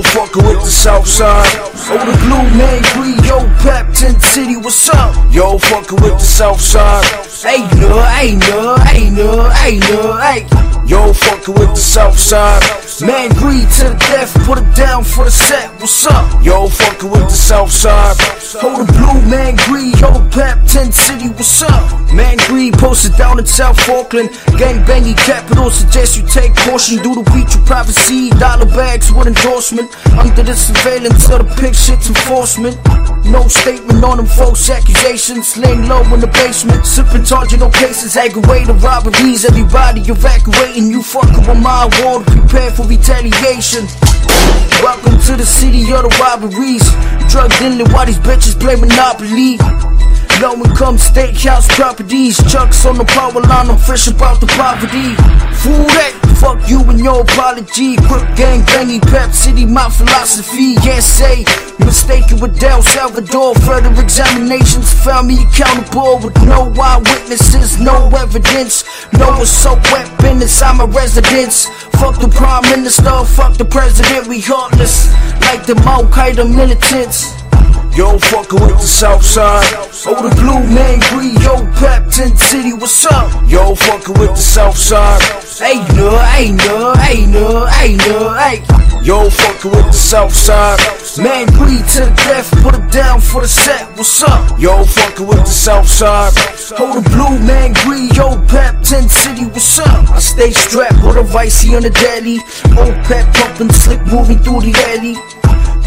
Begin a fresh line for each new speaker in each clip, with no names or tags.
Yo, fucking with the south side. Oh, the blue man green, yo, Pep, Tent City, what's up? Yo, fucking with the south side. Hey, no, hey, no, hey, no, hey, no, hey. Yo, fucking with the south side. Man, green to the death, put it down for the set, what's up? Yo, fucking with the south side. Oh, the blue man green, yo, Pep, Tent City, what's up? Man, green posted down in South Auckland. Gang banging capital, suggest you take caution. Do the weed, you privacy, dollar bags with endorsement. Under the surveillance of the pig shit's enforcement. No statement on them false accusations. Laying low in the basement, sipping, charging no cases, aggravated robberies. Everybody evacuating, you fucking with my ward, prepare for retaliation. Welcome to the city of the robberies. Drug dealing while these bitches play Monopoly. Low income steakhouse properties. Chucks on the power line, I'm fresh about the poverty. Fool that, fuck you and your apology. Quick gang banging, Pep City, my philosophy. Yes, say, mistaken with Del Salvador. Further examinations found me accountable with no eyewitnesses, no evidence. No assault weapon inside my residence. Fuck the prime minister, fuck the president, we heartless. Like the Al Qaeda militants. Yo, fucking with the south side. Oh, the blue man green, yo, Pep, Tent City, what's up? Yo, fuckin' with the south side. Ain't no, ain't no, ain't no, ain't no, hey. Yo, fuckin' with the south side. Man, green to the death, put it down for the set, what's up? Yo, fuckin' with the south side. Oh, the blue man green, yo, Pep, Tent City, what's up? I stay strapped with a vicey on the daily. Old Pep pumping, slick moving through the alley.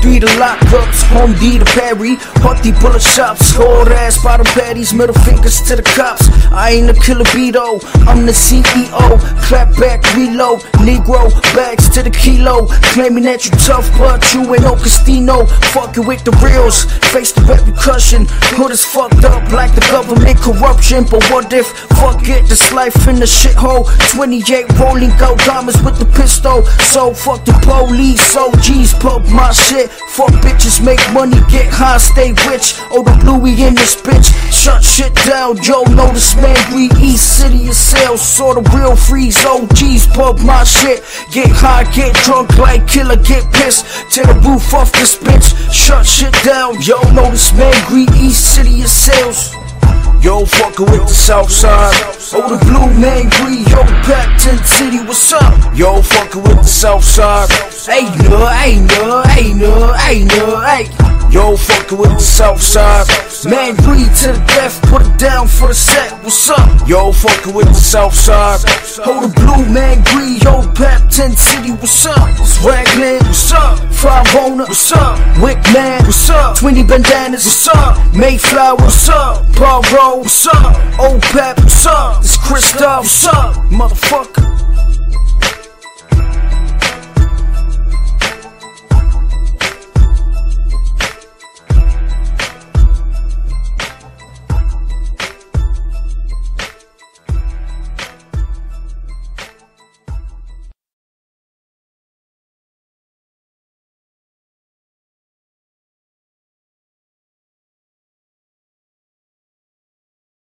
Three to lockups, home D to Perry. Hotty bullet shops, cold ass bottom patties, middle fingers to the cops. I ain't a killer beto, I'm the CEO. Clap back, reload, Negro, bags to the kilo. Claiming that you tough, but you ain't no Castino. Fucking with the reals, face the repercussion. Hood is fucked up like the government corruption. But what if, fuck it, this life in the shithole. 28 rolling gold diamonds with the pistol. So fuck the police, OGs, pub my shit. Fuck bitches, make money, get high, stay rich. Oh, the bluey in this bitch. Shut shit down, yo. Know this man, we East City of sales. Saw the real freeze, OGs, pub my shit. Get high, get drunk like killer, get pissed. Tear the roof off this bitch. Shut shit down, yo. Know this man, we East City. Yo, fucking with the south side. Oh, the blue Mangere, yo, Pep, Tent City, what's up? Yo, fucking with the south side. Hey, no, hey, no, hey, no, hey, no, hey. Yo, fuckin' with the south side. Man green to the death, put it down for the set, what's up? Yo, fuckin' with the south side. Oh, the blue man green, yo, Pep, Tent City, what's up? What's up? Five owner, what's up? Wick man, what's up? Twinny bandanas, what's up? Mayflower, what's up? Paul what's up? Old Pep, what's up? It's Christoph, what's up? Motherfucker.